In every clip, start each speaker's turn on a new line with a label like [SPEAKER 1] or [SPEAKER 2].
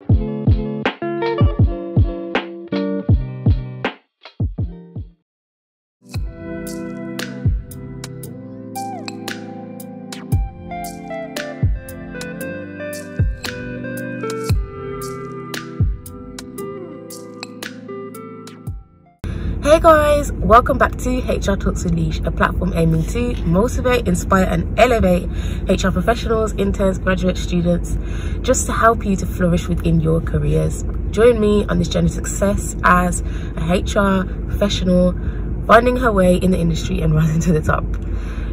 [SPEAKER 1] Hey guys, welcome back to HR Talks with Lish, a platform aiming to motivate, inspire and elevate HR professionals, interns, graduate students, just to help you to flourish within your careers. Join me on this journey to success as a HR professional, finding her way in the industry and rising to the top.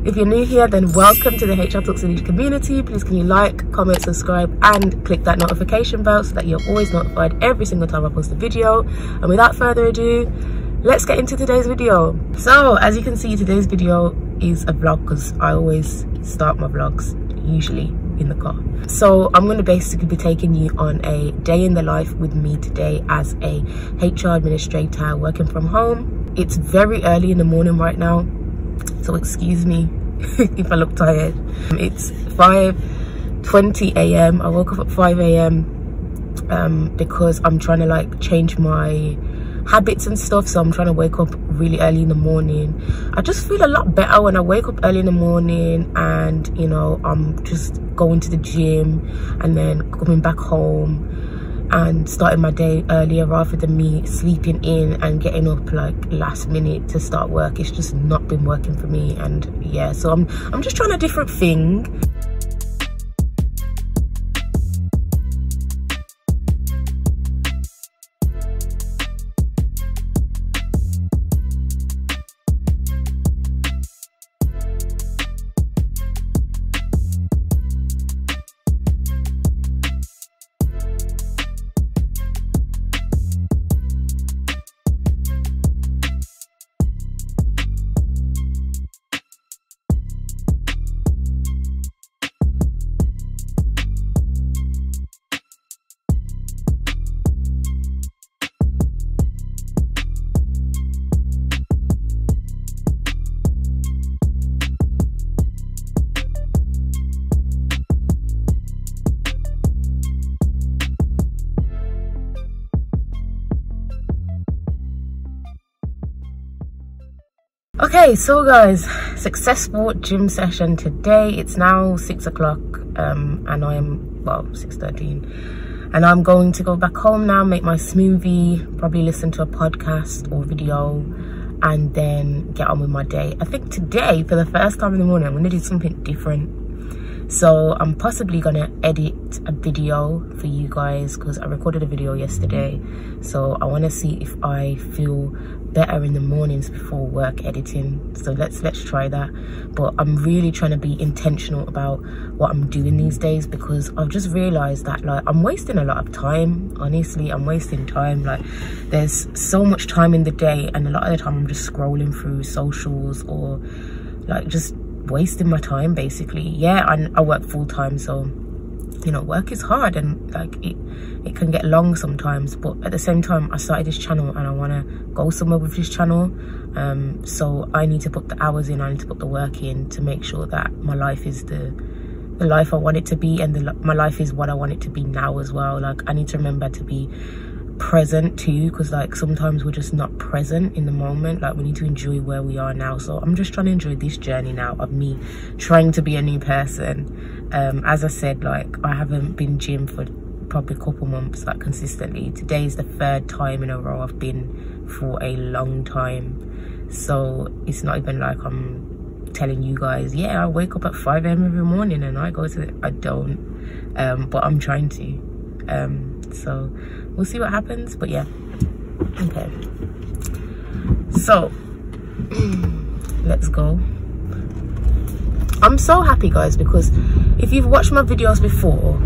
[SPEAKER 1] If you're new here, then welcome to the HR Talks with Lish community. Please can you like, comment, subscribe and click that notification bell so that you're always notified every single time I post a video. And without further ado, let's get into today's video. So as you can see today's video is a vlog because i always start my vlogs usually in the car. So i'm going to basically be taking you on a day in the life with me today as a hr administrator working from home. It's very early in the morning right now so excuse me if i look tired. It's 5 20 a.m i woke up at 5 a.m um, because i'm trying to like change my habits and stuff so i'm trying to wake up really early in the morning. I just feel a lot better when i wake up early in the morning and you know i'm just going to the gym and then coming back home and starting my day earlier rather than me sleeping in and getting up like last minute to start work. It's just not been working for me and yeah so i'm i'm just trying a different thing okay so guys successful gym session today. It's now six o'clock um, and i am well six thirteen, and i'm going to go back home now make my smoothie probably listen to a podcast or video and then get on with my day. I think today for the first time in the morning i'm gonna do something different so i'm possibly gonna edit a video for you guys because i recorded a video yesterday. So i want to see if i feel better in the mornings before work editing. So let's let's try that. But i'm really trying to be intentional about what i'm doing these days because i've just realized that like i'm wasting a lot of time. Honestly i'm wasting time. Like there's so much time in the day and a lot of the time i'm just scrolling through socials or like just wasting my time basically. Yeah I, I work full-time so you know work is hard and like it it can get long sometimes but at the same time i started this channel and i want to go somewhere with this channel. Um so i need to put the hours in i need to put the work in to make sure that my life is the the life i want it to be and the, my life is what i want it to be now as well. Like i need to remember to be present too because like sometimes we're just not present in the moment. Like we need to enjoy where we are now. So i'm just trying to enjoy this journey now of me trying to be a new person. Um as i said like i haven't been gym for probably a couple months like consistently. Today is the third time in a row i've been for a long time. So it's not even like i'm telling you guys yeah i wake up at 5 a.m every morning and i go to the, i don't. Um but i'm trying to. Um so we'll see what happens but yeah. Okay. So let's go. I'm so happy guys because if you've watched my videos before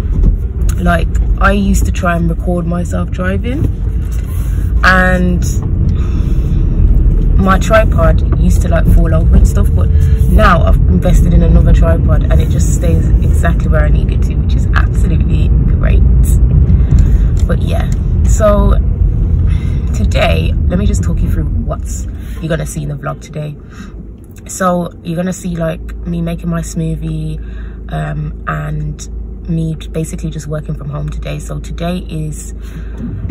[SPEAKER 1] like i used to try and record myself driving and my tripod used to like fall over and stuff but now i've invested in another tripod and it just stays exactly where i need it to which is absolutely great but yeah so today let me just talk you through what's you're gonna see in the vlog today so you're gonna see like me making my smoothie um, and me basically just working from home today. So today is,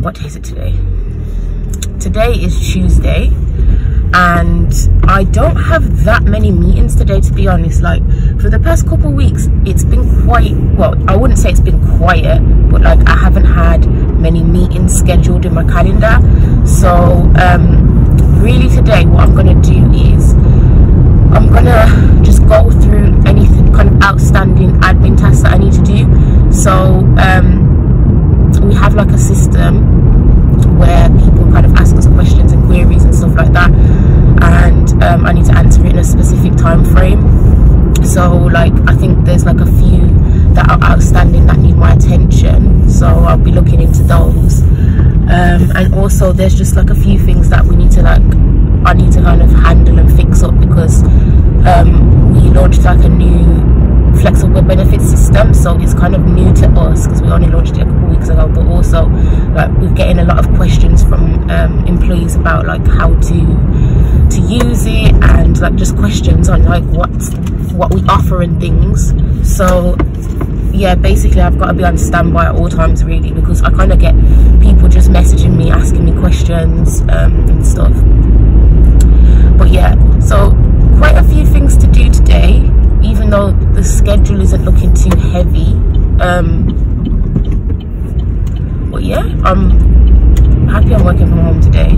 [SPEAKER 1] what day is it today? Today is Tuesday and I don't have that many meetings today to be honest. Like for the past couple weeks it's been quite well I wouldn't say it's been quiet but like I haven't had many meetings scheduled in my calendar. So um really today what I'm gonna do is I'm gonna just go through anything kind of outstanding admin tasks that I need to do. So um we have like a system where people kind of ask us questions and queries and stuff like that. And um, I need to answer it in a specific time frame so like I think there's like a few that are outstanding that need my attention. So I'll be looking into those. Um, and also there's just like a few things that we need to like I need to kind of handle and fix up because um, we launched like a new flexible benefit system so it's kind of new to us because we only launched it a couple weeks ago but also like we're getting a lot of questions from um, employees about like how to to use it and like just questions on like what what we offer and things. So yeah basically I've got to be on standby at all times really because I kind of get people just messaging me asking me questions um, and stuff. But yeah so quite a few things to do today even though the schedule isn't looking too heavy um but yeah i'm happy i'm working from home today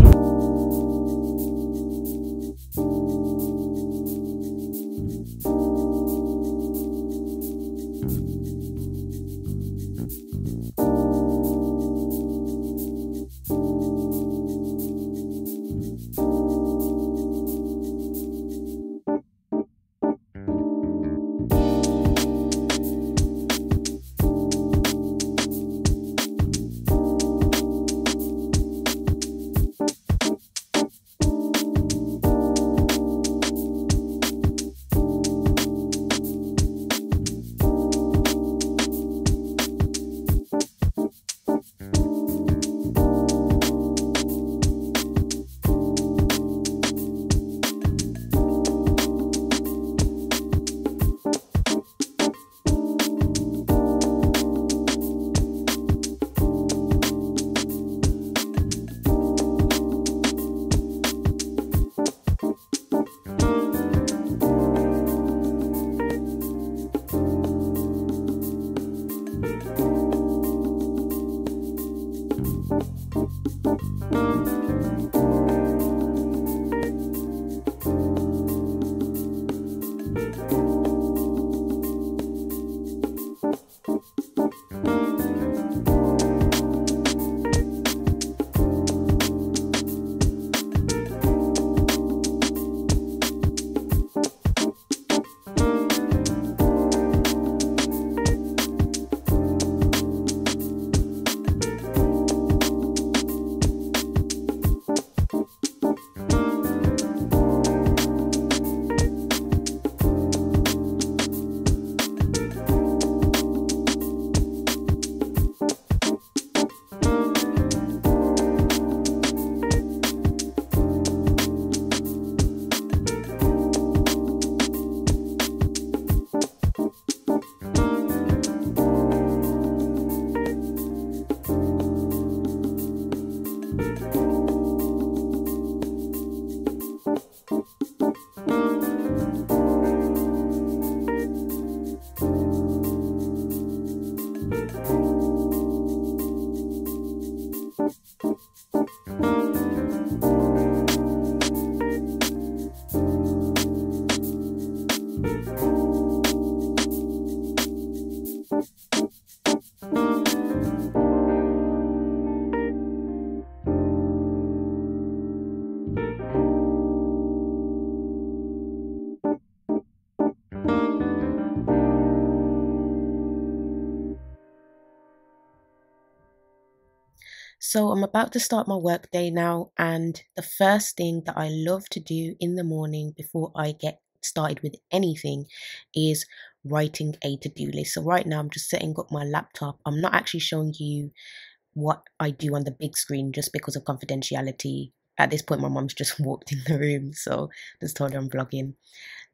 [SPEAKER 1] So I'm about to start my work day now, and the first thing that I love to do in the morning before I get started with anything is writing a to-do list. So right now I'm just setting up my laptop. I'm not actually showing you what I do on the big screen just because of confidentiality at this point my mom's just walked in the room so just told her i'm vlogging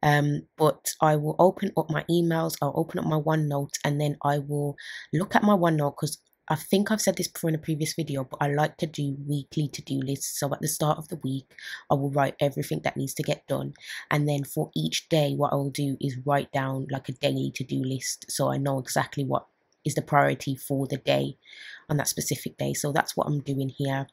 [SPEAKER 1] um, but I will open up my emails, I'll open up my OneNote, and then I will look at my OneNote because I think I've said this before in a previous video, but I like to do weekly to-do lists. So at the start of the week, I will write everything that needs to get done. And then for each day, what I will do is write down like a daily to-do list. So I know exactly what is the priority for the day on that specific day. So that's what I'm doing here.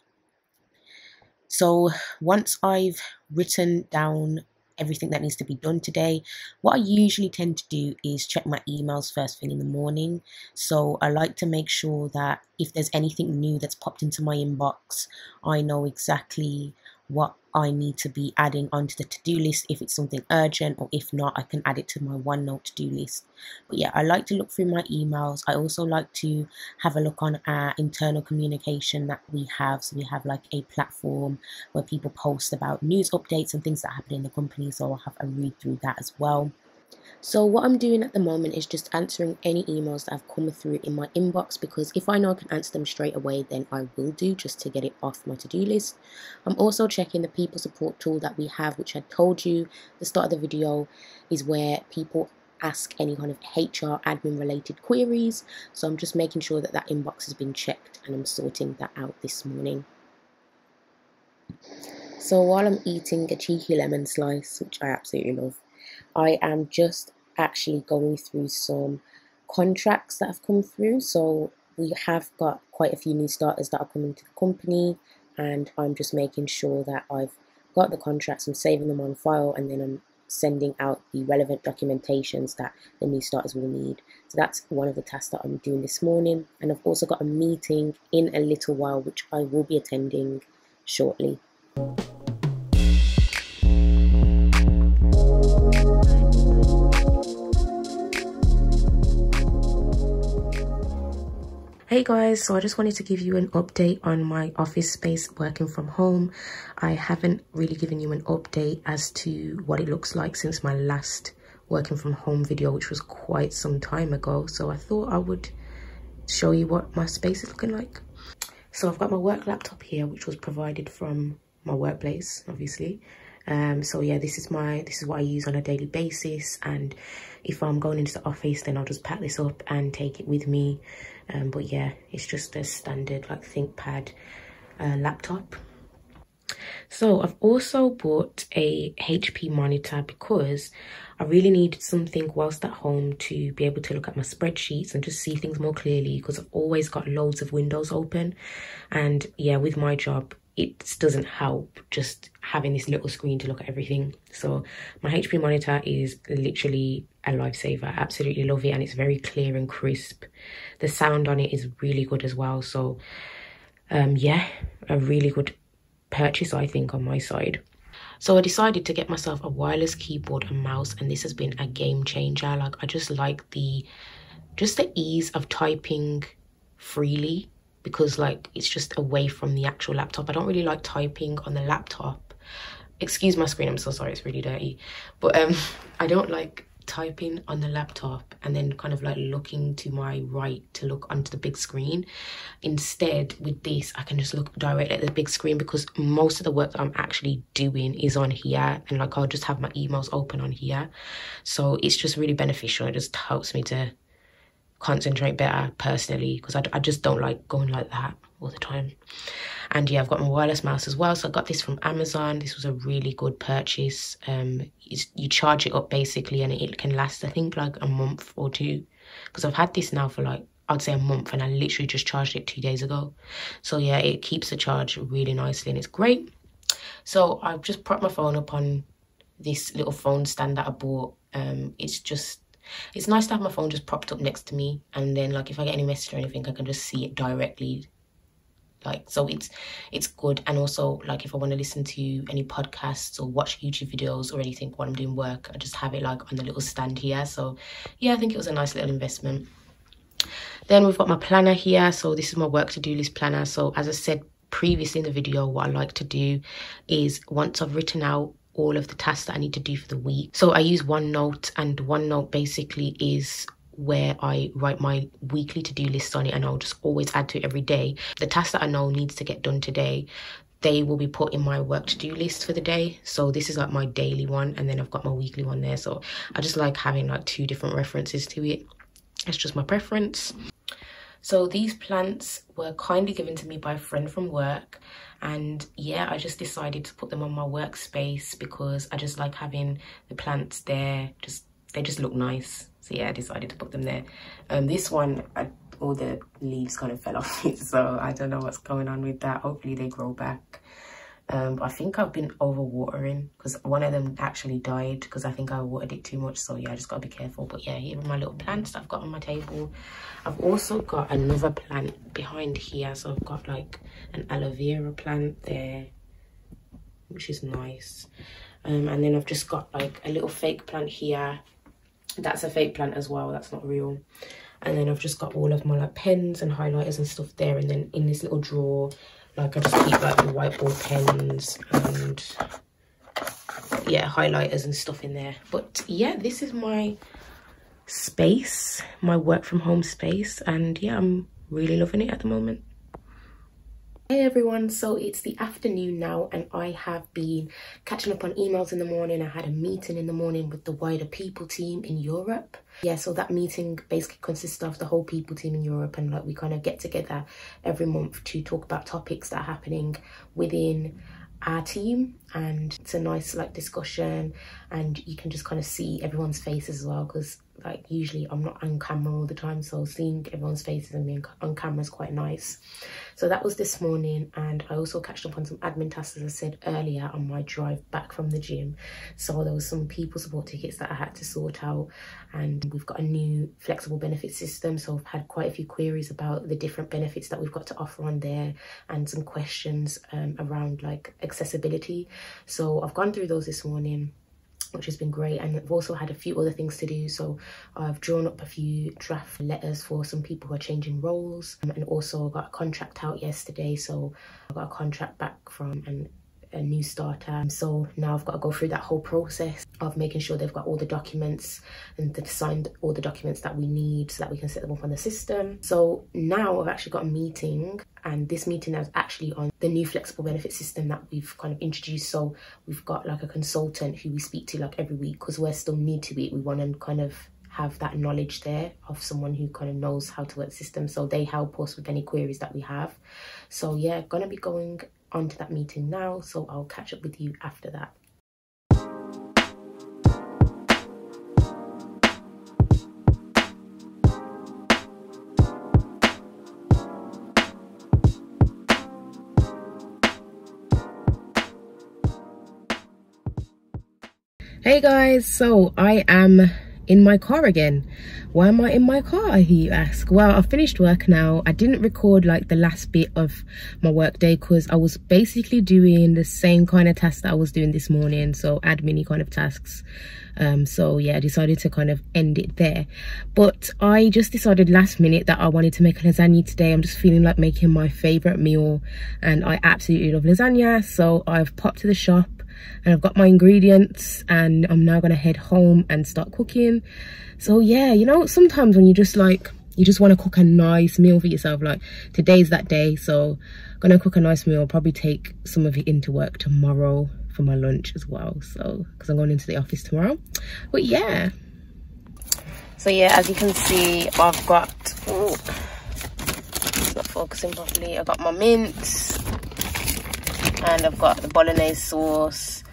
[SPEAKER 1] So once I've written down everything that needs to be done today, what I usually tend to do is check my emails first thing in the morning. So I like to make sure that if there's anything new that's popped into my inbox, I know exactly what I need to be adding onto the to-do list if it's something urgent or if not I can add it to my OneNote to-do list. But yeah, I like to look through my emails. I also like to have a look on our internal communication that we have. So we have like a platform where people post about news updates and things that happen in the company. So I'll have a read through that as well. So what I'm doing at the moment is just answering any emails that have come through in my inbox because if I know I can answer them straight away then I will do just to get it off my to-do list. I'm also checking the people support tool that we have which I told you the start of the video is where people ask any kind of HR admin related queries so I'm just making sure that that inbox has been checked and I'm sorting that out this morning. So while I'm eating a cheeky lemon slice, which I absolutely love, I am just actually going through some contracts that have come through. So we have got quite a few new starters that are coming to the company, and I'm just making sure that I've got the contracts, I'm saving them on file, and then I'm sending out the relevant documentations that the new starters will need. So that's one of the tasks that I'm doing this morning. And I've also got a meeting in a little while, which I will be attending shortly. Hey guys, so I just wanted to give you an update on my office space working from home. I haven't really given you an update as to what it looks like since my last working from home video, which was quite some time ago. So I thought I would show you what my space is looking like. So I've got my work laptop here, which was provided from my workplace, obviously. Um, so yeah, this is my, this is what I use on a daily basis. And if I'm going into the office, then I'll just pack this up and take it with me um, but yeah it's just a standard like ThinkPad uh, laptop so I've also bought a HP monitor because I really needed something whilst at home to be able to look at my spreadsheets and just see things more clearly because I've always got loads of windows open and yeah with my job it doesn't help just having this little screen to look at everything. So my HP monitor is literally a lifesaver. Absolutely love it and it's very clear and crisp. The sound on it is really good as well. So um, yeah, a really good purchase I think on my side. So I decided to get myself a wireless keyboard and mouse and this has been a game changer. Like I just like the, just the ease of typing freely because like it's just away from the actual laptop. I don't really like typing on the laptop. Excuse my screen, I'm so sorry, it's really dirty. But um, I don't like typing on the laptop and then kind of like looking to my right to look onto the big screen. Instead, with this, I can just look directly at the big screen because most of the work that I'm actually doing is on here and like I'll just have my emails open on here. So it's just really beneficial. It just helps me to concentrate better personally because I, I just don't like going like that all the time. And yeah, I've got my wireless mouse as well. So I got this from Amazon. This was a really good purchase. Um, you charge it up basically and it can last, I think, like a month or two. Because I've had this now for like, I'd say a month and I literally just charged it two days ago. So yeah, it keeps the charge really nicely and it's great. So I've just propped my phone up on this little phone stand that I bought. Um, it's just it's nice to have my phone just propped up next to me and then like if I get any message or anything I can just see it directly like so it's it's good. And also like if I want to listen to any podcasts or watch YouTube videos or anything while I'm doing work I just have it like on the little stand here. So yeah I think it was a nice little investment. Then we've got my planner here. So this is my work to do list planner. So as I said previously in the video what I like to do is once I've written out all of the tasks that I need to do for the week. So I use OneNote and OneNote basically is where I write my weekly to-do list on it and I'll just always add to it every day. The task that I know needs to get done today, they will be put in my work to-do list for the day. So this is like my daily one and then i've got my weekly one there. So i just like having like two different references to it. It's just my preference. So these plants were kindly given to me by a friend from work and yeah i just decided to put them on my workspace because i just like having the plants there just they just look nice. So yeah i decided to put them there. Um this one I, all the leaves kind of fell off it so i don't know what's going on with that. Hopefully they grow back. Um i think i've been over watering because one of them actually died because i think i watered it too much. So yeah i just gotta be careful. But yeah here are my little plants that i've got on my table i've also got another plant behind here. So i've got like an aloe vera plant there which is nice. Um, and then i've just got like a little fake plant here that's a fake plant as well that's not real. And then I've just got all of my like pens and highlighters and stuff there and then in this little drawer like I just keep like the whiteboard pens and yeah highlighters and stuff in there. But yeah this is my space my work from home space and yeah I'm really loving it at the moment Hey everyone, so it's the afternoon now and I have been catching up on emails in the morning. I had a meeting in the morning with the wider people team in Europe. Yeah, so that meeting basically consists of the whole people team in Europe and like we kind of get together every month to talk about topics that are happening within our team and it's a nice like discussion and you can just kind of see everyone's faces as well because like usually I'm not on camera all the time so seeing everyone's faces and being on camera is quite nice. So that was this morning and I also catched up on some admin tasks as I said earlier on my drive back from the gym. So there was some people support tickets that I had to sort out and we've got a new flexible benefit system so I've had quite a few queries about the different benefits that we've got to offer on there and some questions um, around like accessibility. So I've gone through those this morning which has been great and I've also had a few other things to do. So I've drawn up a few draft letters for some people who are changing roles um, and also got a contract out yesterday. So I got a contract back from an a new starter. So now I've got to go through that whole process of making sure they've got all the documents and they've signed all the documents that we need so that we can set them up on the system. So now I've actually got a meeting and this meeting is actually on the new flexible benefit system that we've kind of introduced. So we've got like a consultant who we speak to like every week because we're still new to it. We want to kind of have that knowledge there of someone who kind of knows how to work the system. So they help us with any queries that we have. So yeah gonna be going onto that meeting now, so I'll catch up with you after that. Hey guys, so I am in my car again. Why am i in my car i hear you ask well i've finished work now. I didn't record like the last bit of my work day because i was basically doing the same kind of tasks that i was doing this morning so admin kind of tasks. Um so yeah i decided to kind of end it there. But i just decided last minute that i wanted to make a lasagna today. I'm just feeling like making my favorite meal and i absolutely love lasagna so i've popped to the shop and I've got my ingredients and I'm now gonna head home and start cooking. So yeah you know sometimes when you just like you just want to cook a nice meal for yourself like today's that day so gonna cook a nice meal. I'll probably take some of it into work tomorrow for my lunch as well so because I'm going into the office tomorrow. But yeah. So yeah as you can see I've got oh, it's not focusing properly. I got my mince and I've got the bolognese sauce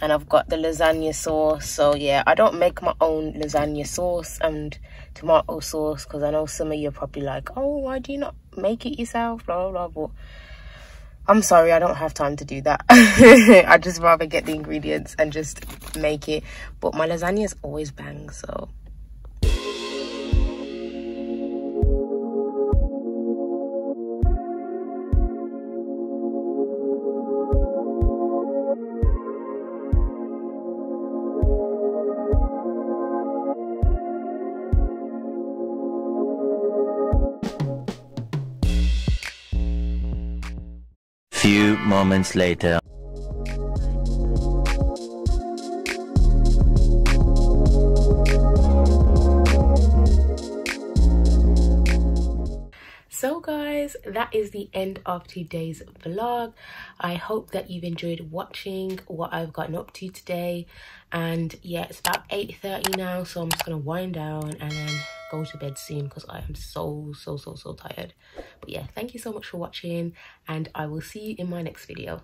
[SPEAKER 1] and I've got the lasagna sauce. So yeah I don't make my own lasagna sauce and tomato sauce because I know some of you are probably like oh why do you not make it yourself? Blah blah blah but I'm sorry I don't have time to do that. I just rather get the ingredients and just make it. But my lasagna is always bang so
[SPEAKER 2] Few moments later.
[SPEAKER 1] So guys, that is the end of today's vlog i hope that you've enjoyed watching what i've gotten up to today and yeah it's about 8.30 now so i'm just gonna wind down and then go to bed soon because I am so, so, so, so tired. But yeah, thank you so much for watching and I will see you in my next video.